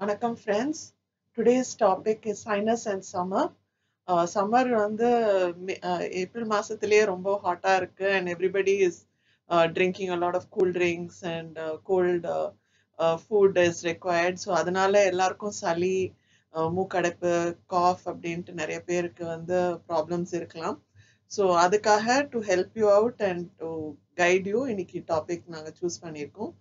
வணக்கம் friends today's topic is sinus and summer summer வந்து April uh, மாதத்துலேயே ரொம்ப ஹாட்டா இருக்கு. And everybody is drinking a lot lot of cool drinks and cold food is required so அதனால எல்லாருக்கும் சளி uh, மூக்கடைப்பு காஃப் அப்படின்ட்டு நிறைய பேருக்கு வந்து ப்ராப்ளம்ஸ் இருக்கலாம். ஸோ அதுக்காக to help you out and to guide you இன்னைக்கு டாபிக் நாங்கள் சூஸ் பண்ணியிருக்கோம்.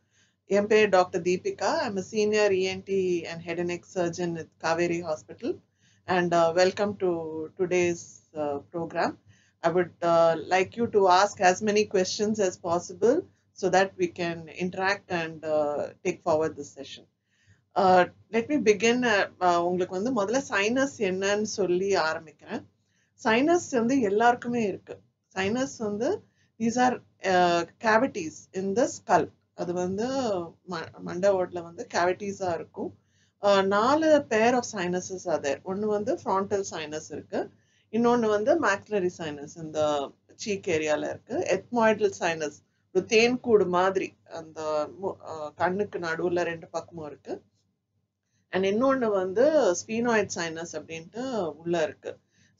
என் பேர் doctor Deepika. I'm a senior ENT and head and neck surgeon with Kaveri hospital and welcome to today's programme I would uh, like you to ask as many questions as possible so that we can interact and uh, take forward this session. Uh, let me begin. Uh, uh, உங்களுக்கு வந்து முதல்ல sinus என்னன்னு சொல்லி ஆரம்பிக்கிறேன். Sinus வந்து எல்லாருக்குமே இருக்கு. Sinus வந்து these are cavities in the skull அது வந்து மண்டை ஓட்டில் வந்து கேவிட்டிஸாக இருக்கும். நாலு பேர் ஆஃப் சைனஸஸ் அது ஒன்று வந்து ஃப்ராண்டல் சைனஸ் இருக்கு. இன்னொன்று வந்து மேக்லரி சைனஸ் இந்த சீக் ஏரியால இருக்கு. எத்மாய்டல் சைனஸ் ஒரு தேன்கூடு மாதிரி அந்த கண்ணுக்கு நடுவில் ரெண்டு பக்கமும் இருக்கு. அண்ட் இன்னொன்று வந்து ஸ்பீனாய்ட் சைனஸ் அப்படின்ட்டு உள்ள இருக்கு.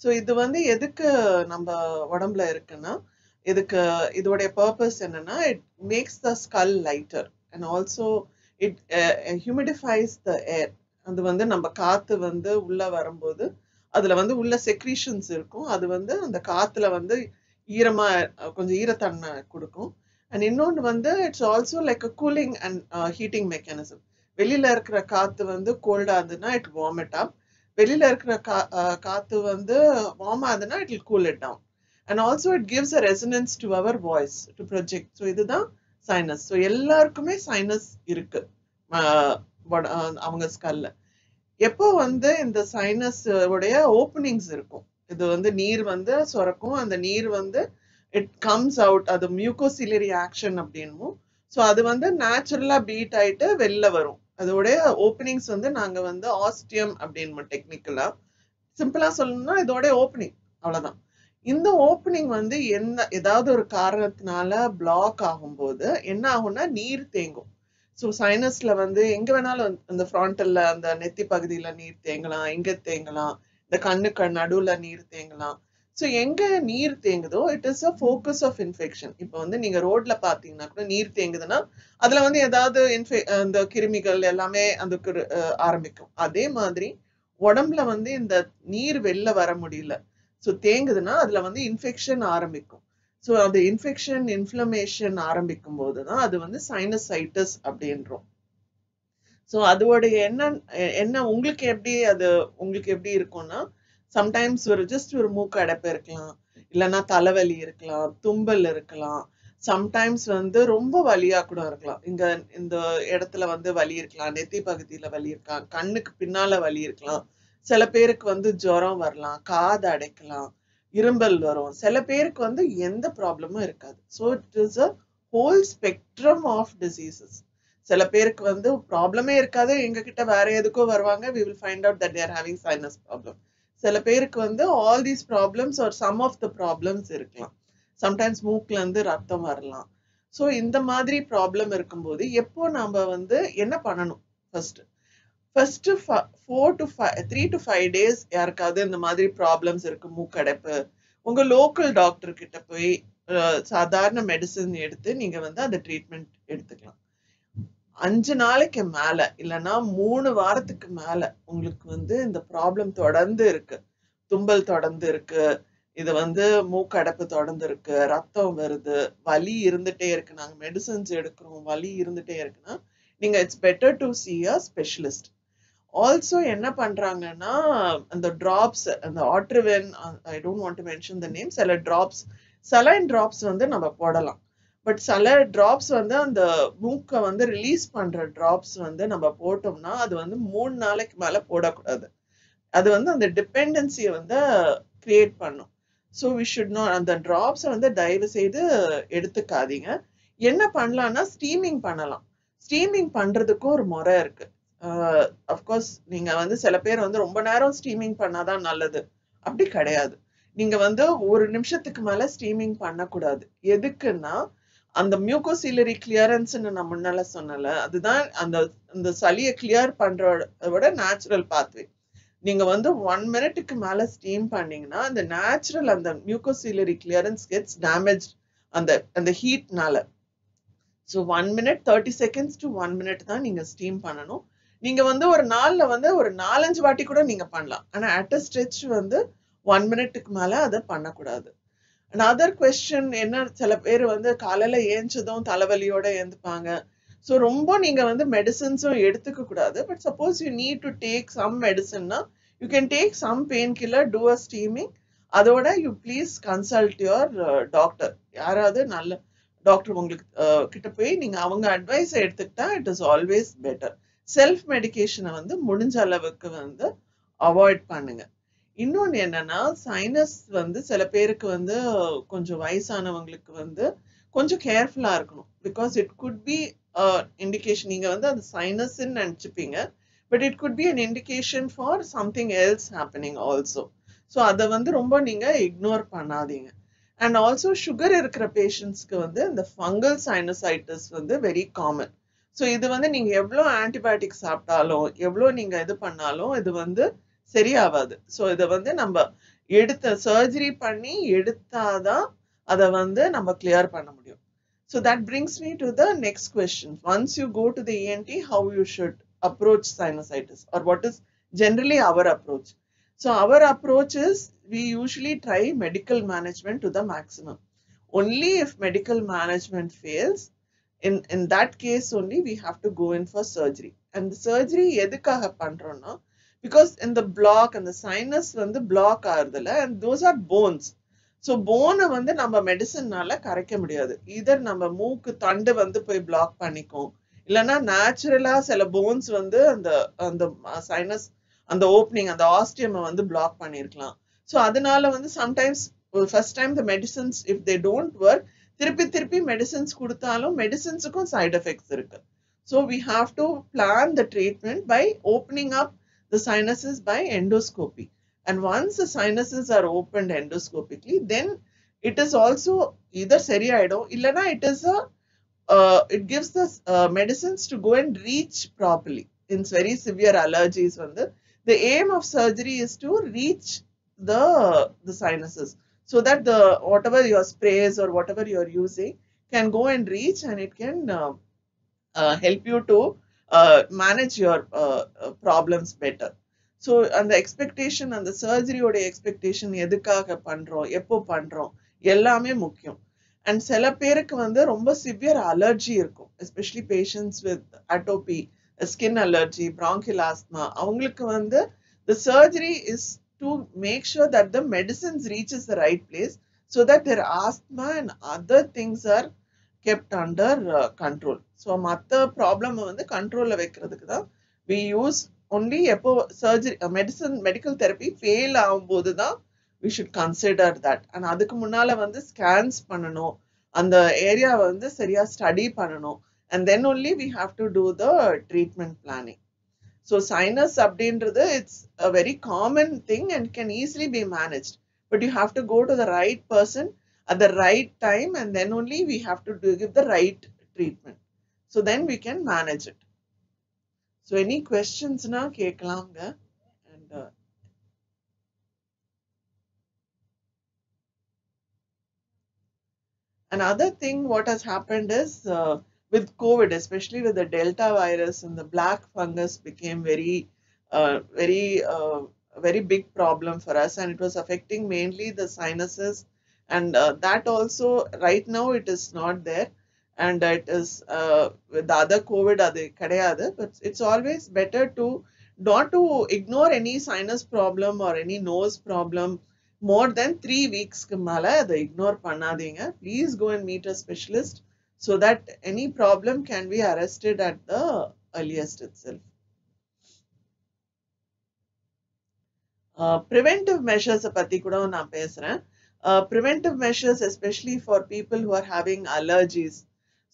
ஸோ இது வந்து எதுக்கு நம்ம உடம்புல இருக்குன்னா இதுக்கு இதோடைய பர்பஸ் என்னன்னா it makes the skull lighter and also it humidifies the air அது வந்து நம்ம காற்று வந்து உள்ள வரும்போது அதுல வந்து உள்ள செக்ரீஷன்ஸ் இருக்கும். அது வந்து அந்த காற்றுல வந்து ஈரமா கொஞ்சம் ஈரத்தன்மை கொடுக்கும். அண்ட் இன்னொன்று வந்து it's also like a cooling and heating mechanism வெளியில இருக்கிற காற்று வந்து கோல்டா இருந்ததுன்னா இட் வார்ம் இட் அப் வெளியில இருக்கிற கா uh, காற்று வந்து வார்ம் ஆகுதுன்னா it will cool it down and also it gives a resonance to our voice to project so இதுதான் சைனஸ் ஸோ எல்லாருக்குமே சைனஸ் இருக்கு. அவங்க ஸ்கல்ல எப்போ வந்து இந்த சைனஸ் உடைய ஓப்பனிங்ஸ் இருக்கும்? இது வந்து நீர் வந்து சுரக்கும். அந்த நீர் வந்து இட் கம்ஸ் அவுட் அது மியூகோசிலரி ஆக்ஷன் அப்படின்னும். ஸோ அது வந்து நேச்சுரலா பீட் ஆயிட்டு வெளில வரும். அதோடைய ஓப்பனிங்ஸ் வந்து நாங்க வந்து ஆஸ்டியம் அப்படின்னு டெக்னிக்கலா சிம்பிளா சொல்லணும்னா இதோட ஓப்பனிங் அவ்வளோதான் இந்த ஓப்பனிங் வந்து என்ன ஏதாவது ஒரு காரணத்தினால பிளாக் ஆகும்போது என்ன ஆகும்னா நீர் தேங்கும். ஸோ சைனஸ்ல வந்து எங்க வேணாலும் அந்த ஃப்ராண்டல்ல அந்த நெத்தி பகுதியில நீர் தேங்கலாம் எங்க தேங்கலாம் இந்த கண்ணுக்கு நடுவுல நீர் தேங்கலாம். ஸோ எங்க நீர் தேங்குதோ it is a focus of infection இப்போ வந்து நீங்க ரோட்ல பாத்தீங்கன்னா கூட நீர் தேங்குதுன்னா அதுல வந்து ஏதாவது இன்ஃபெ அந்த கிருமிகள் எல்லாமே அதுக்கு ஆரம்பிக்கும். அதே மாதிரி உடம்புல வந்து இந்த நீர் வெளில வர முடியல. ஸோ தேங்குதுன்னா அதுல வந்து இன்ஃபெக்ஷன் ஆரம்பிக்கும். ஸோ அந்த இன்ஃபெக்ஷன் இன்ஃப்ளமேஷன் ஆரம்பிக்கும் போது தான் அது வந்து சைனசைட்டஸ் அப்படின்றோம். ஸோ அதோடைய என்ன என்ன உங்களுக்கு எப்படி அது உங்களுக்கு எப்படி இருக்கும்னா சம்டைம்ஸ் ஒரு ஜஸ்ட் ஒரு மூக்கு அடைப்பு இருக்கலாம். இல்லைன்னா தலைவலி இருக்கலாம் தும்பல் இருக்கலாம். சம்டைம்ஸ் வந்து ரொம்ப வலியா கூட இருக்கலாம். இங்க இந்த இடத்துல வந்து வலி இருக்கலாம் நெத்தி பகுதியில வலி இருக்கலாம் கண்ணுக்கு பின்னால வலி இருக்கலாம். சில பேருக்கு வந்து ஜுரம் வரலாம் காது அடைக்கலாம் இரும்பல் வரும். சில பேருக்கு வந்து எந்த ப்ராப்ளமும் இருக்காது. So it is a whole spectrum of diseases சில பேருக்கு வந்து ப்ராப்ளமே இருக்காது. எங்ககிட்ட வேற எதுக்கோ வருவாங்க. We will find out that they're having sinus problem சில பேருக்கு வந்து all these problems are some of the problems இருக்கலாம். சம்டைம்ஸ் மூக்ல இருந்து ரத்தம் வரலாம். ஸோ இந்த மாதிரி ப்ராப்ளம் இருக்கும்போது எப்போ நாம் வந்து என்ன பண்ணணும்? First first four to five three to five days யாருக்காவது இந்த மாதிரி ப்ராப்ளம்ஸ் இருக்கு மூக்கடைப்பு. உங்க லோக்கல் டாக்டர் கிட்ட போய் சாதாரண மெடிசன் எடுத்து நீங்க வந்து அந்த ட்ரீட்மெண்ட் எடுத்துக்கலாம். அஞ்சு நாளைக்கு மேல இல்லைன்னா மூணு வாரத்துக்கு மேல உங்களுக்கு வந்து இந்த ப்ராப்ளம் தொடர்ந்து இருக்கு. தும்பல் தொடர்ந்து இருக்கு. இது வந்து மூக்கடைப்பு தொடர்ந்து இருக்கு. ரத்தம் வருது. வலி இருந்துட்டே இருக்கு. நாங்க மெடிசன்ஸ் எடுக்கிறோம். வலி இருந்துட்டே இருக்குன்னா நீங்க it's better to see a specialist also என்ன பண்றாங்கன்னா அந்த ட்ராப்ஸ் அந்த Otrivin I don't want to mention the name சில டிராப்ஸ் சலைன் டிராப்ஸ் வந்து நம்ம போடலாம். பட் சில டிராப்ஸ் வந்து அந்த மூக்கை வந்து ரிலீஸ் பண்ற டிராப்ஸ் வந்து நம்ம போட்டோம்னா அது வந்து மூணு நாளைக்கு மேல போடக்கூடாது. அது வந்து அந்த டிபெண்டன்சியை வந்து கிரியேட் பண்ணும். ஸோ வி ஷுட் நாட் அந்த ட்ராப்ஸை வந்து தயவு செய்து எடுத்துக்காதீங்க. என்ன பண்ணலாம்னா ஸ்டீமிங் பண்ணலாம். ஸ்டீமிங் பண்றதுக்கும் ஒரு முறை இருக்கு. அஃப்கோர்ஸ் நீங்க வந்து சில பேர் வந்து ரொம்ப நேரம் ஸ்டீமிங் பண்ணாதான் நல்லது. அப்படி கிடையாது. நீங்க வந்து ஒரு நிமிஷத்துக்கு மேல ஸ்டீமிங் பண்ணக்கூடாது. எதுக்குன்னா அந்த மியூகோசிலரி கிளியரன்ஸ்னு நான் முன்னால சொன்னல அதுதான் அந்த அந்த சளியை கிளியர் பண்றத விட நேச்சுரல் பாத்வே நீங்க வந்து ஒன் மினிட்டுக்கு மேல ஸ்டீம் பண்ணீங்கன்னா அந்த நேச்சுரல் அந்த மியூகோசிலரி கிளியரன்ஸ் கெட்ஸ் டேமேஜ் அந்த அந்த ஹீட்னால so one minute thirty seconds to one minute தான் நீங்க ஸ்டீம் பண்ணணும். நீங்க வந்து ஒரு நாள்ல வந்து ஒரு நாலஞ்சு வாட்டி கூட நீங்க பண்ணலாம். ஆனா அட் அ ஸ்ட்ரெச் வந்து ஒன் மினிட்டுக்கு மேல அதை பண்ணக்கூடாது. அண்ட் அதர் கொஸ்டின் என்ன சில பேர் வந்து காலையில ஏஞ்சதும் தலைவலியோட ஏந்துப்பாங்க. ஸோ ரொம்ப நீங்க வந்து மெடிசன்ஸும் எடுத்துக்க கூடாது. But suppose you need to take some மெடிசன்னா you can take some painkiller do a steaming அதோட you please consult your doctor யாராவது நல்ல டாக்டர் உங்களுக்கு uh, கிட்ட போய் நீங்க அவங்க அட்வைஸை எடுத்துக்கிட்டா it is always better self மெடிகேஷனை வந்து முடிஞ்ச அளவுக்கு வந்து அவாய்ட் பண்ணுங்க. இன்னொன்று என்னன்னா சைனஸ் வந்து சில பேருக்கு வந்து கொஞ்சம் வயசானவங்களுக்கு வந்து கொஞ்சம் கேர்ஃபுல்லாக இருக்கணும். Because it could be indication நீங்கள் வந்து அது சைனஸ்ன்னு நினச்சிப்பீங்க. But it could be an indication for something else happening also so அதை வந்து ரொம்ப நீங்கள் இக்னோர் பண்ணாதீங்க. அண்ட் ஆல்சோ சுகர் இருக்கிற பேஷண்ட்ஸ்க்கு வந்து இந்த ஃபங்கல் சைனசைட்டிஸ் வந்து வெரி காமன் ஸோ இது வந்து நீங்கள் எவ்வளோ ஆன்டிபயோட்டிக் சாப்பிட்டாலும் எவ்வளோ நீங்கள் இது பண்ணாலும் இது வந்து சரியாகாது ஸோ இதை வந்து நம்ம எடுத்த சர்ஜரி பண்ணி எடுத்தாதான் அதை வந்து நம்ம கிளியர் பண்ண முடியும் so that brings me to the next question once you go to the ENT how you should approach sinusitis or what is generally our approach so our approach is we usually try medical management to the maximum. Only if medical management fails, in in that case only we have to go in for surgery. And the surgery எதுக்காக பண்றோம்னா because in the block and the sinus வந்து block ஆகுதுல and those are bones. So போனை வந்து நம்ம மெடிசன்னால கரைக்க முடியாது. இதர் நம்ம மூக்கு தண்டு வந்து போய் பிளாக் பண்ணிக்கும். இல்லைன்னா நேச்சுரலா சில போன்ஸ் வந்து அந்த அந்த சைனஸ் அந்த ஓப்பனிங் அந்த ஆஸ்டியமை வந்து பிளாக் பண்ணியிருக்கலாம். ஸோ அதனால வந்து sometimes first time the medicines if they don't work திருப்பி திருப்பி மெடிசன்ஸ் கொடுத்தாலும் மெடிசன்ஸுக்கும் சைடு எஃபெக்ட்ஸ் இருக்கு so we have to plan the treatment by opening up the sinuses by endoscopy and once the sinuses are opened endoscopically then it is also either சரியாயிடும் இல்லனா it is a uh, it gives the uh, medicines to go and reach properly in very severe allergies வந்து the aim of surgery is to reach the the sinuses So that the whatever your sprays or whatever you're using can go and reach and it can uh, uh, help you to uh, manage your uh, uh, problems better so அந்த expectation அந்த சர்ஜரியோட expectation எதுக்காக பண்றோம் எப்போ பண்றோம் எல்லாமே முக்கியம் and சில பேருக்கு வந்து ரொம்ப சிவியர் அலர்ஜி இருக்கும் especially patients with atopy skin allergy bronchial asthma அவங்களுக்கு வந்து the surgery is to make sure that the medicines reaches the right place so that their asthma and other things are kept under uh, control. So மற்ற problem வந்து கண்ட்ரோல்ல வைக்கிறதுக்கு தான் we use only எப்போ surgery medicine medical therapy fail ஆகும்போது தான் we should consider that and அதுக்கு முன்னால வந்து ஸ்கேன்ஸ் பண்ணணும். அந்த ஏரியாவை வந்து சரியா ஸ்டடி பண்ணணும். And then only we have to do the treatment planning so sinus அப்படின்றது it's a very common thing and can easily be manage but you have to go to the right person at the right time and then only we have to give the right treatment so then we can manage it so any கொஸ்டின்ஸ்னா கேட்கலாங்க and another thing what has happened is uh, with covid especially with the delta virus and the black fungus became very uh, very uh, very big problem for us and it was affecting mainly the sinuses and uh, that also right now it is not there and it is uh, with the other covid அது கிடையாது but it's always better to not to ignore any sinus problem or any nose problem more than three weeksக்கு மேல அதை ignore பண்ணாதீங்க please go and meet a specialist so that any problem can be arrested at the earliest itself. Uh, preventive மெஷர்ஸை பத்தி கூட நான் பேசுறேன். Preventive measures especially for people who are having allergies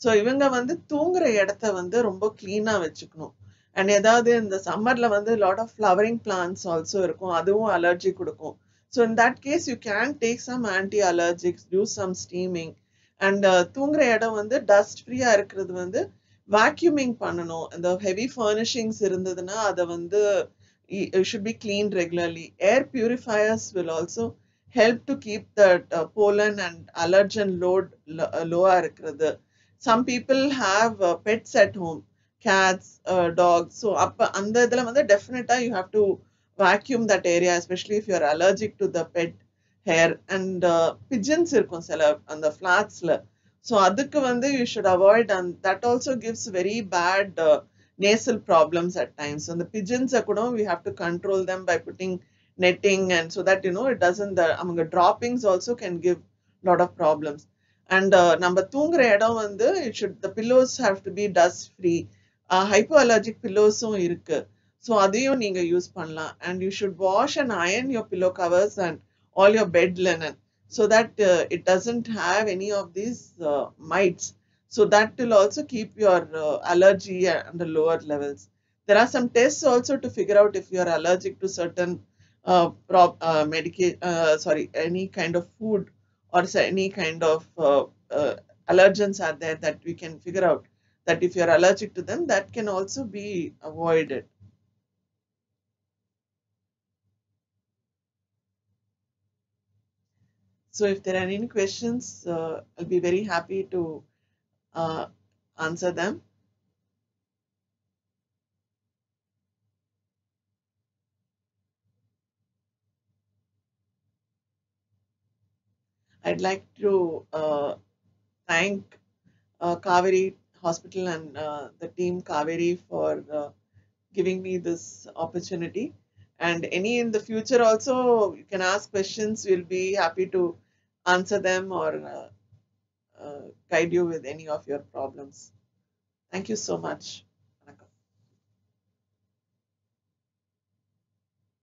so இவங்க வந்து தூங்குற இடத்த வந்து ரொம்ப கிளீனா வச்சுக்கணும். அண்ட் ஏதாவது இந்த சம்மர்ல வந்து lot of flowering plants also இருக்கும். அதுவும் அலர்ஜி கொடுக்கும். So in that case you can take some anti allergics do some steaming and தூங்குற இடம் வந்து டஸ்ட் ஃப்ரீயா இருக்கிறது வந்து வேக்யூமிங் பண்ணணும். இந்த ஹெவி ஃபர்னிஷிங்ஸ் இருந்ததுன்னா அதை வந்து should be clean regularly air purifiers will also help to keep that pollen and allergen load லோவா இருக்கிறது. Some people have pets at home cats dogs so அப்போ அந்த இதில் வந்து டெஃபினட்டாக you have to vacuum that area especially if you're allergic to the pet hair and pigeons இருக்கும் சில அந்த ஃபிளாட்ஸ்ல ஸோ அதுக்கு வந்து you should avoid and that also gives very bad nasal problems at times அந்த பிஜன்ஸை கூட we have to control them by putting netting and so that you know it doesn't the அவங்க droppings also can give lot of problems and நம்ம தூங்குற இடம் வந்து it should the pillows have to be dust free hypoallergic பில்லோஸும் இருக்கு. So அதையும் நீங்க use பண்ணலாம். And you should wash and iron your pillow covers and all your bed linen so that uh, it doesn't have any of these uh, mites. So that will also keep your uh, allergy at the lower levels. There are some tests also to figure out if you are allergic to certain uh, prop, uh, medica uh, sorry, any kind of food or any kind of uh, uh, allergens are there that we can figure out that if you're allergic to them, that can also be avoided. So if there are any questions uh, i'll be very happy to uh, answer them I'd like to uh, thank uh, Kaveri Hospital and uh, the team Kaveri for uh, giving me this opportunity. And any in the future also, you can ask questions. We'll be happy to answer them or uh, uh, guide you with any of your problems. Thank you so much.